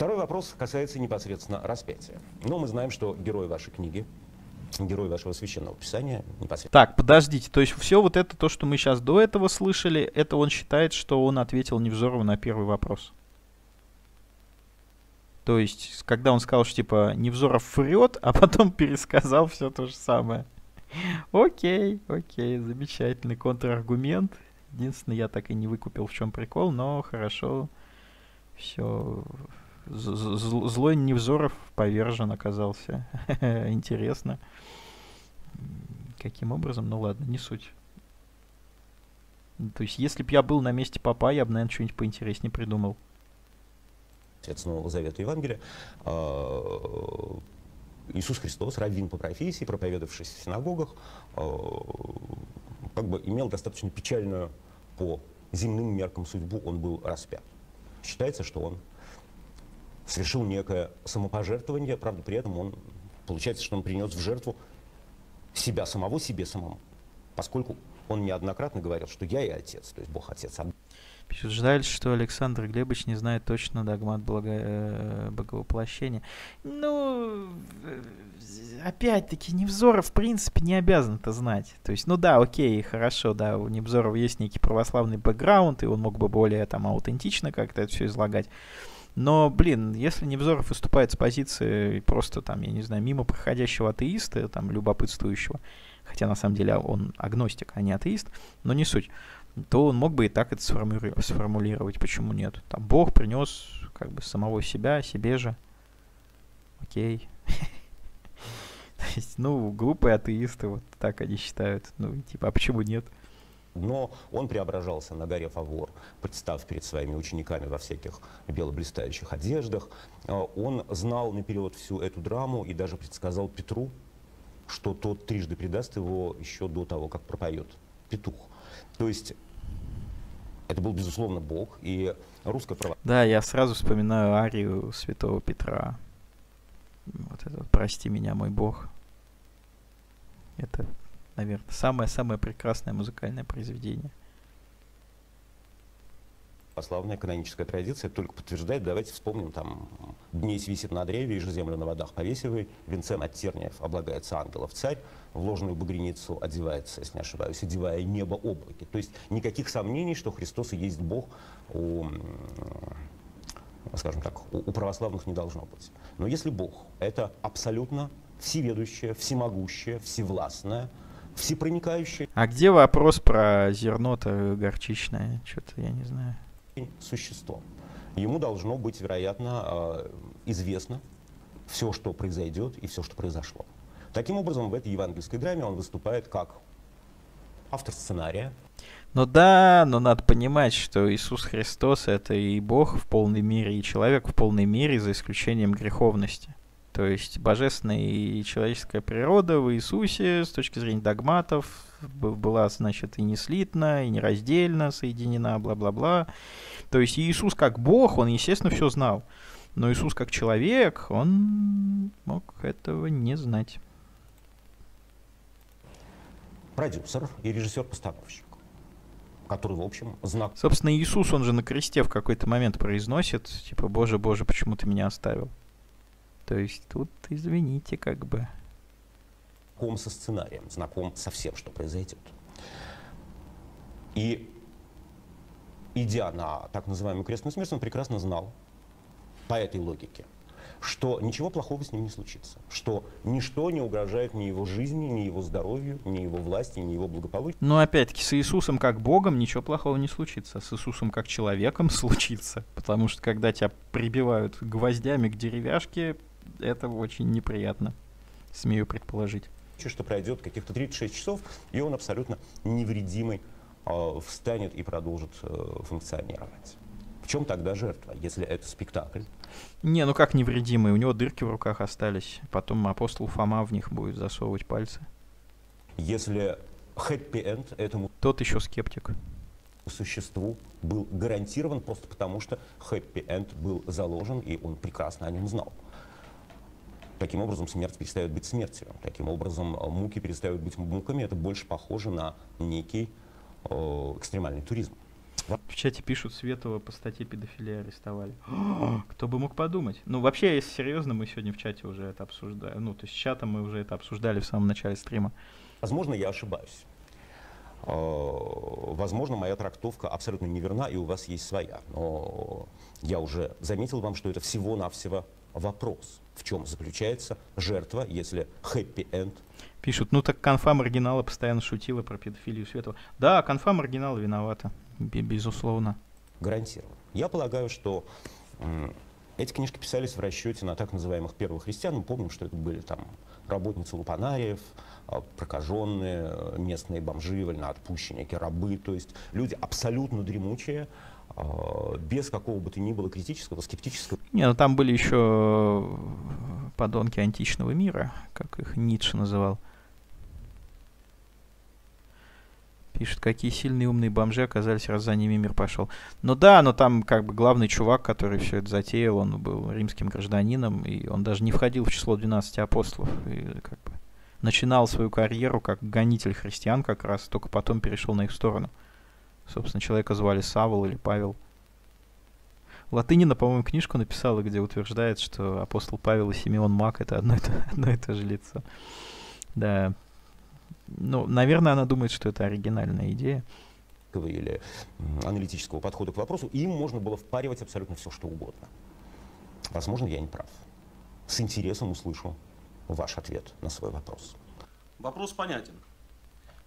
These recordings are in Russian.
Второй вопрос касается непосредственно распятия. Но мы знаем, что герой вашей книги, герой вашего священного писания непосредственно... Так, подождите, то есть все вот это, то, что мы сейчас до этого слышали, это он считает, что он ответил Невзорову на первый вопрос? То есть, когда он сказал, что типа Невзоров врет, а потом пересказал все то же самое. Окей, окей, замечательный контраргумент. Единственное, я так и не выкупил, в чем прикол, но хорошо. Все. Злой Невзоров повержен оказался. Интересно. Каким образом? Ну ладно, не суть. То есть, если бы я был на месте папа, я бы, наверное, что-нибудь поинтереснее придумал. Отец Нового Завета Евангелия, а, Иисус Христос, раввин по профессии, проповедовавший в синагогах, а, как бы имел достаточно печальную по земным меркам судьбу, он был распят. Считается, что он совершил некое самопожертвование, правда, при этом он, получается, что он принес в жертву себя самого себе самому, поскольку он неоднократно говорил, что я и отец, то есть Бог отец. Пишет, жаль, что Александр Глебович не знает точно догмат благо, э, боговоплощения. Ну, э, опять-таки, Невзоров, в принципе, не обязан это знать. То есть, ну да, окей, хорошо, да, у Невзорова есть некий православный бэкграунд, и он мог бы более там аутентично как-то это все излагать. Но, блин, если Невзоров выступает с позиции просто там, я не знаю, мимо проходящего атеиста, там, любопытствующего, хотя на самом деле он агностик, а не атеист, но не суть, то он мог бы и так это сформулировать. Почему нет? Там Бог принес как бы самого себя, себе же. Окей. То есть, ну, глупые атеисты, вот так они считают. Ну, типа, а почему нет? Но он преображался на горе Фавор, представ перед своими учениками во всяких белоблистающих одеждах. А, он знал наперед всю эту драму и даже предсказал Петру, что тот трижды предаст его еще до того, как пропоет петух. То есть это был, безусловно, Бог, и русское право... Да, я сразу вспоминаю арию святого Петра. Вот это «Прости меня, мой Бог». Это, наверное, самое-самое прекрасное музыкальное произведение православная каноническая традиция только подтверждает. Давайте вспомним, там, «Днесь висит на древе, и же землю на водах повесивай, венцем от терниев облагается ангелов царь, в ложную багряницу одевается, если не ошибаюсь, одевая небо облаки». То есть никаких сомнений, что Христос и есть Бог у, скажем так, у, у православных не должно быть. Но если Бог – это абсолютно всеведущее, всемогущее, всевластное, всепроникающее. А где вопрос про зерно-то горчичное? Что-то я не знаю существом. Ему должно быть, вероятно, а, известно все, что произойдет и все, что произошло. Таким образом, в этой евангельской драме он выступает как автор сценария. Ну да, но надо понимать, что Иисус Христос — это и Бог в полной мере, и человек в полной мере, за исключением греховности. То есть божественная и человеческая природа в Иисусе с точки зрения догматов была, значит, и не слитна, и нераздельно соединена, бла-бла-бла. То есть Иисус как Бог, он, естественно, все знал. Но Иисус как человек, он мог этого не знать. Продюсер и режиссер-постановщик который, в общем, знак. Собственно, Иисус, он же на кресте в какой-то момент произносит, типа, «Боже, Боже, почему ты меня оставил?» То есть тут, извините, как бы. Знаком со сценарием, знаком со всем, что произойдет. И идя на так называемую крестную смерть, он прекрасно знал по этой логике, что ничего плохого с ним не случится, что ничто не угрожает ни его жизни, ни его здоровью, ни его власти, ни его благополучию. Но опять-таки с Иисусом как Богом ничего плохого не случится, с Иисусом как человеком случится, потому что когда тебя прибивают гвоздями к деревяшке, это очень неприятно, смею предположить. Что пройдет каких-то 36 часов, и он абсолютно невредимый э, встанет и продолжит э, функционировать. В чем тогда жертва, если это спектакль? Не, ну как невредимый, у него дырки в руках остались, потом апостол Фома в них будет засовывать пальцы. Если хэппи-энд этому... Тот еще скептик существу был гарантирован просто потому, что хэппи-энд был заложен, и он прекрасно о нем знал. Таким образом, смерть перестает быть смертью. Таким образом, муки перестают быть муками. Это больше похоже на некий э, экстремальный туризм. В чате пишут, Светова по статье педофилия арестовали. Кто бы мог подумать? Ну, вообще, если серьезно, мы сегодня в чате уже это обсуждаем. Ну, то есть с чатом мы уже это обсуждали в самом начале стрима. Возможно, я ошибаюсь. Э, возможно, моя трактовка абсолютно неверна, и у вас есть своя. Но я уже заметил вам, что это всего-навсего вопрос. В чем заключается жертва, если хэппи-энд? Пишут, ну так конфа маргинала постоянно шутила про педофилию Светова. Да, конфа маргинала виновата, безусловно. Гарантированно. Я полагаю, что эти книжки писались в расчете на так называемых первых христиан. Мы помним, что это были там работницы лупанариев, а, прокаженные, э, местные бомжи, вольноотпущенники, рабы, то есть люди абсолютно дремучие, а, без какого бы то ни было критического, скептического. Не, ну там были еще э, подонки античного мира, как их Ницше называл. Пишет, какие сильные умные бомжи оказались, раз за ними мир пошел. Ну да, но там как бы главный чувак, который все это затеял, он был римским гражданином, и он даже не входил в число 12 апостолов. И как бы начинал свою карьеру как гонитель христиан как раз, только потом перешел на их сторону. Собственно, человека звали Савол или Павел. Латынина, по-моему, книжку написала, где утверждает, что апостол Павел и Симеон Мак — это одно и, то, одно и то же лицо. Да. Ну, наверное, она думает, что это оригинальная идея или аналитического подхода к вопросу, им можно было впаривать абсолютно все, что угодно. Возможно, я не прав. С интересом услышу ваш ответ на свой вопрос. Вопрос понятен.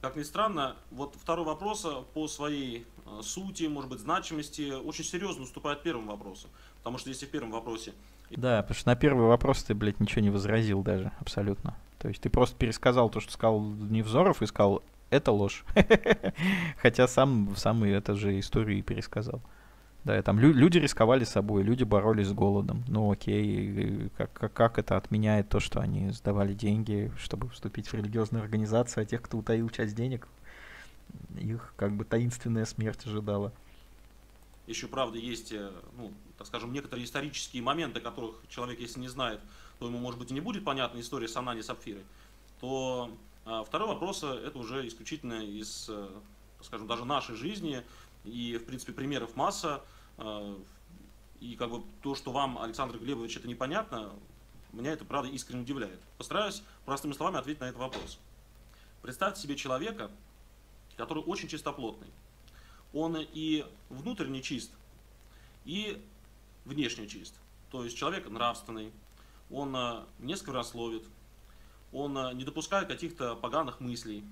Как ни странно, вот второй вопрос по своей э, сути, может быть, значимости очень серьезно уступает первому вопросу. Потому что если в первом вопросе... Да, потому что на первый вопрос ты, блядь, ничего не возразил даже, абсолютно. То есть ты просто пересказал то, что сказал Невзоров, и сказал, это ложь. Хотя сам, сам и эту же историю и пересказал. Да, там лю- люди рисковали собой, люди боролись с голодом. Ну окей, как, как, как это отменяет то, что они сдавали деньги, чтобы вступить в религиозную организацию, а тех, кто утаил часть денег, их как бы таинственная смерть ожидала. Еще, правда, есть, э, ну, так скажем, некоторые исторические моменты, которых человек, если не знает, то ему, может быть, и не будет понятна история с Анани Сапфирой, то а, второй вопрос, э, это уже исключительно из, э, скажем, даже нашей жизни, и, в принципе, примеров масса. А, и как бы то, что вам, Александр Глебович, это непонятно, меня это, правда, искренне удивляет. Постараюсь простыми словами ответить на этот вопрос. Представьте себе человека, который очень чистоплотный. Он и внутренне чист, и внешне чист. То есть человек нравственный, он а, не скверословит, он а, не допускает каких-то поганых мыслей.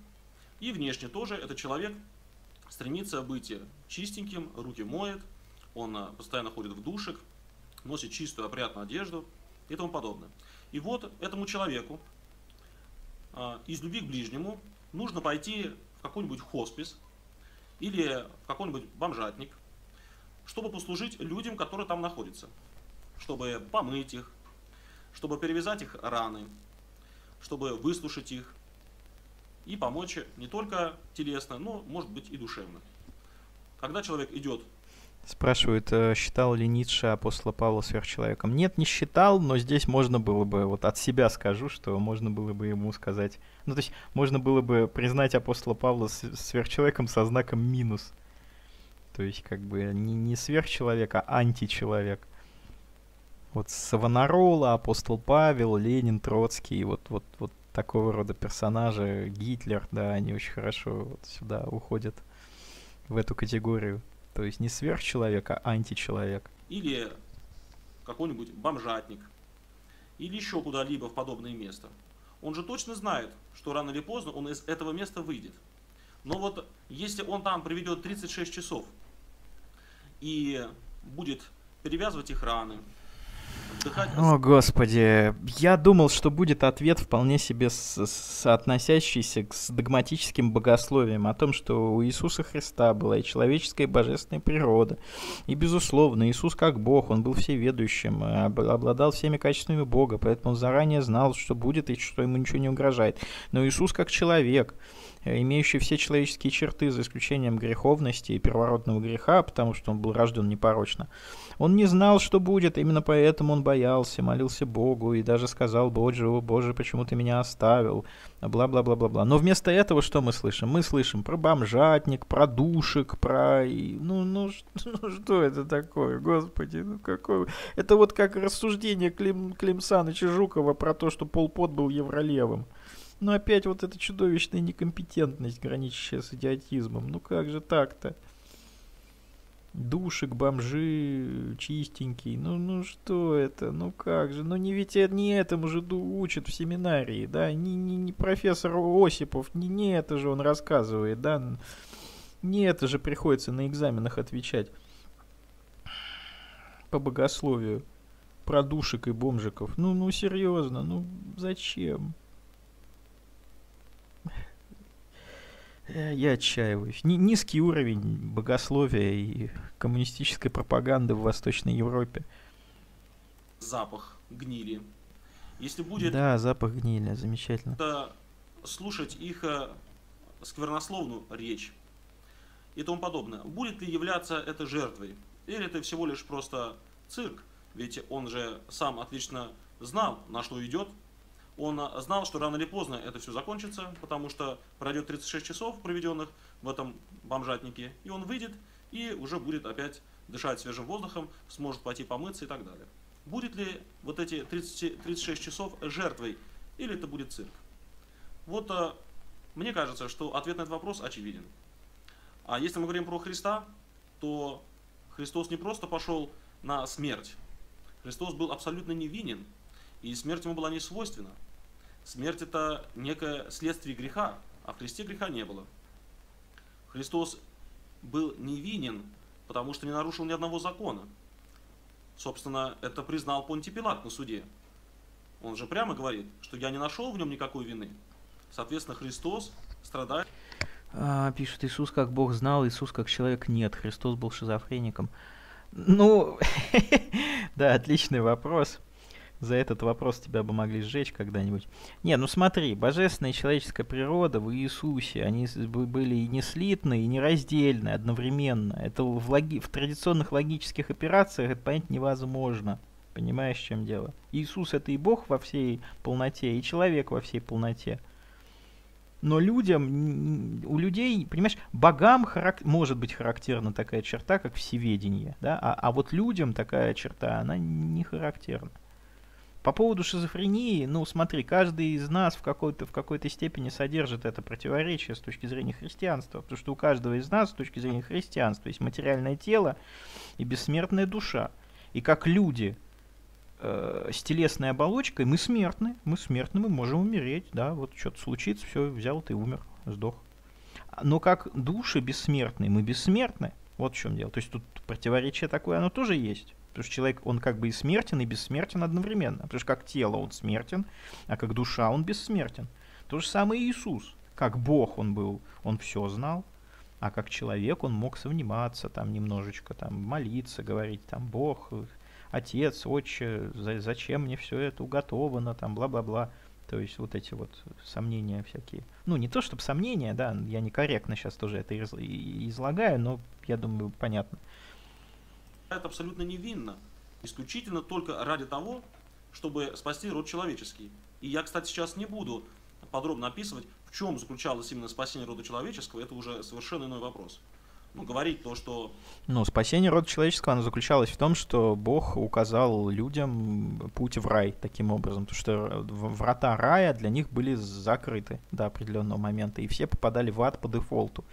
И внешне тоже это человек, стремится быть чистеньким, руки моет, он а, постоянно ходит в душек, носит чистую, опрятную одежду и тому подобное. И вот этому человеку из любви к ближнему нужно пойти в какой-нибудь хоспис или в какой-нибудь бомжатник, чтобы послужить людям, которые там находятся, чтобы помыть их, чтобы перевязать их раны, чтобы выслушать их, и помочь не только телесно, но, может быть, и душевно. Когда человек идет Спрашивают, э, считал ли Ницше апостола Павла сверхчеловеком. Нет, не считал, но здесь можно было бы, вот от себя скажу, что можно было бы ему сказать, ну то есть можно было бы признать апостола Павла сверхчеловеком со знаком минус. То есть как бы не, не сверхчеловек, а античеловек. Вот Савонарола, апостол Павел, Ленин, Троцкий, вот, вот, вот такого рода персонажи, Гитлер, да, они очень хорошо вот сюда уходят в эту категорию. То есть не сверхчеловек, а античеловек. Или какой-нибудь бомжатник, или еще куда-либо в подобное место. Он же точно знает, что рано или поздно он из этого места выйдет. Но вот если он там проведет 36 часов и будет перевязывать их раны. О, Господи. Я думал, что будет ответ вполне себе соотносящийся с догматическим богословием о том, что у Иисуса Христа была и человеческая, и божественная природа. И, безусловно, Иисус как Бог, Он был всеведущим, обладал всеми качествами Бога, поэтому Он заранее знал, что будет и что Ему ничего не угрожает. Но Иисус как человек, э, имеющий все человеческие черты, за исключением греховности и первородного греха, потому что он был рожден непорочно. Он не знал, что будет, именно поэтому он боялся, молился Богу и даже сказал, Боже, о Боже, почему ты меня оставил, бла-бла-бла-бла-бла. Но вместо этого что мы слышим? Мы слышим про бомжатник, про душек, про... Ну, ну, ну что это такое, господи, ну какое... Это вот как рассуждение Клим, Клим Саныча Жукова про то, что Пол Пот был евролевым. Ну опять вот эта чудовищная некомпетентность, граничащая с идиотизмом. Ну как же так-то? Душек, бомжи, чистенький. Ну, ну что это? Ну как же? Ну не ведь не этому же учат в семинарии, да? Не, не, не профессор Осипов, не, не это же он рассказывает, да? Не это же приходится на экзаменах отвечать по богословию про душек и бомжиков. Ну, ну серьезно, ну зачем? Я отчаиваюсь. Ни, низкий уровень богословия и коммунистической пропаганды в Восточной Европе. Запах гнили. Если будет... Да, запах гнили, замечательно. Это слушать их э, сквернословную речь и тому подобное. Будет ли являться это жертвой? Или это всего лишь просто цирк? Ведь он же сам отлично знал, на что идет, он а, знал, что рано или поздно это все закончится, потому что пройдет 36 часов, проведенных в этом бомжатнике, и он выйдет и уже будет опять дышать свежим воздухом, сможет пойти помыться и так далее. Будет ли вот эти 30, 36 часов жертвой, или это будет цирк? Вот а, мне кажется, что ответ на этот вопрос очевиден. А если мы говорим про Христа, то Христос не просто пошел на смерть. Христос был абсолютно невинен, и смерть ему была не свойственна. Смерть это некое следствие греха, а в Христе греха не было. Христос был невинен, потому что не нарушил ни одного закона. Собственно, это признал Понтий Пилат на суде. Он же прямо говорит, что я не нашел в нем никакой вины. Соответственно, Христос страдает. А, пишет Иисус как Бог знал, Иисус как человек нет. Христос был шизофреником. Ну, да, отличный вопрос за этот вопрос тебя бы могли сжечь когда-нибудь. Не, ну смотри, божественная и человеческая природа в Иисусе, они были и не слитны, и нераздельны одновременно. Это в, логи... в традиционных логических операциях это понять невозможно. Понимаешь, в чем дело? Иисус это и Бог во всей полноте, и человек во всей полноте. Но людям, у людей, понимаешь, богам харак... может быть характерна такая черта, как всеведение, да, а, а вот людям такая черта, она не характерна. По поводу шизофрении, ну смотри, каждый из нас в какой-то в какой-то степени содержит это противоречие с точки зрения христианства, потому что у каждого из нас с точки зрения христианства есть материальное тело и бессмертная душа. И как люди э, с телесной оболочкой, мы смертны, мы смертны, мы можем умереть, да, вот что-то случится, все, взял ты умер, сдох. Но как души бессмертные, мы бессмертны, вот в чем дело. То есть тут противоречие такое, оно тоже есть. Потому что человек, он как бы и смертен, и бессмертен одновременно. Потому что как тело он смертен, а как душа он бессмертен. То же самое Иисус. Как Бог он был, он все знал. А как человек он мог совниматься там немножечко, там молиться, говорить, там Бог, Отец, Отче, за, зачем мне все это уготовано, там бла-бла-бла. То есть вот эти вот сомнения всякие. Ну, не то чтобы сомнения, да, я некорректно сейчас тоже это излагаю, но я думаю, понятно это абсолютно невинно, исключительно только ради того, чтобы спасти род человеческий. И я, кстати, сейчас не буду подробно описывать, в чем заключалось именно спасение рода человеческого, это уже совершенно иной вопрос. Ну, говорить то, что... Ну, спасение рода человеческого, оно заключалось в том, что Бог указал людям путь в рай таким образом, потому что врата рая для них были закрыты до определенного момента, и все попадали в ад по дефолту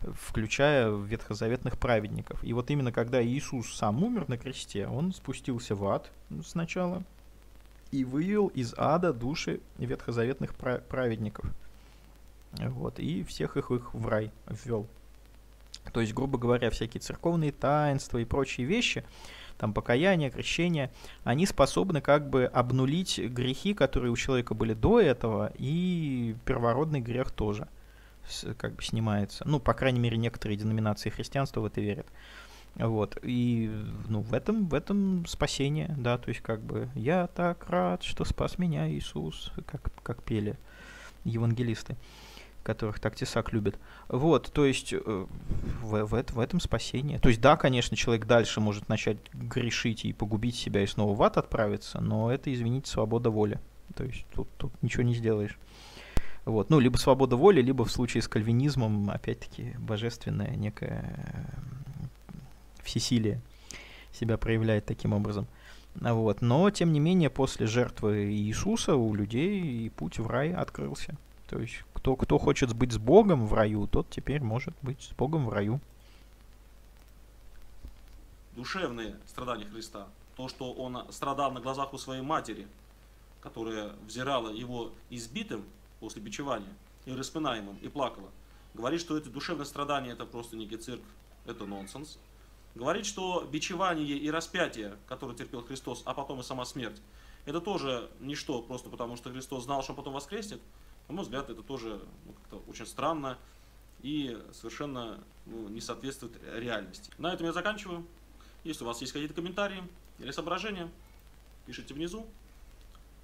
включая ветхозаветных праведников. И вот именно когда Иисус сам умер на кресте, он спустился в ад сначала и вывел из ада души ветхозаветных праведников. Вот, и всех их, их в рай ввел. То есть, грубо говоря, всякие церковные таинства и прочие вещи, там покаяние, крещение, они способны как бы обнулить грехи, которые у человека были до этого, и первородный грех тоже как бы снимается. Ну, по крайней мере, некоторые деноминации христианства в это верят. Вот. И ну, в этом, в этом спасение, да, то есть как бы я так рад, что спас меня Иисус, как, как пели евангелисты которых так Тесак любит. Вот, то есть э, в, в, в этом спасение. То есть да, конечно, человек дальше может начать грешить и погубить себя и снова в ад отправиться, но это, извините, свобода воли. То есть тут, тут ничего не сделаешь. Вот. Ну, либо свобода воли, либо в случае с кальвинизмом, опять-таки, божественное некое всесилие себя проявляет таким образом. Вот. Но, тем не менее, после жертвы Иисуса у людей и путь в рай открылся. То есть, кто, кто хочет быть с Богом в раю, тот теперь может быть с Богом в раю. Душевные страдания Христа, то, что он страдал на глазах у своей матери, которая взирала его избитым после бичевания и распинаемым, и плакала, говорит, что это душевное страдание, это просто некий цирк, это нонсенс. Говорит, что бичевание и распятие, которое терпел Христос, а потом и сама смерть, это тоже ничто, просто потому что Христос знал, что он потом воскреснет. На мой взгляд, это тоже ну, как-то очень странно и совершенно ну, не соответствует реальности. На этом я заканчиваю. Если у вас есть какие-то комментарии или соображения, пишите внизу.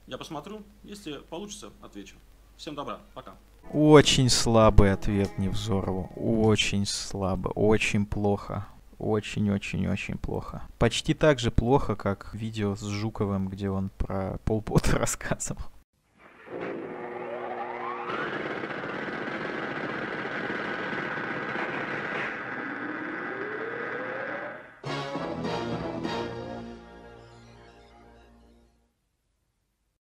Я посмотрю. Если получится, отвечу. Всем добра. Пока. Очень слабый ответ Невзорову. Очень слабо. Очень плохо. Очень-очень-очень плохо. Почти так же плохо, как видео с Жуковым, где он про полпота рассказывал.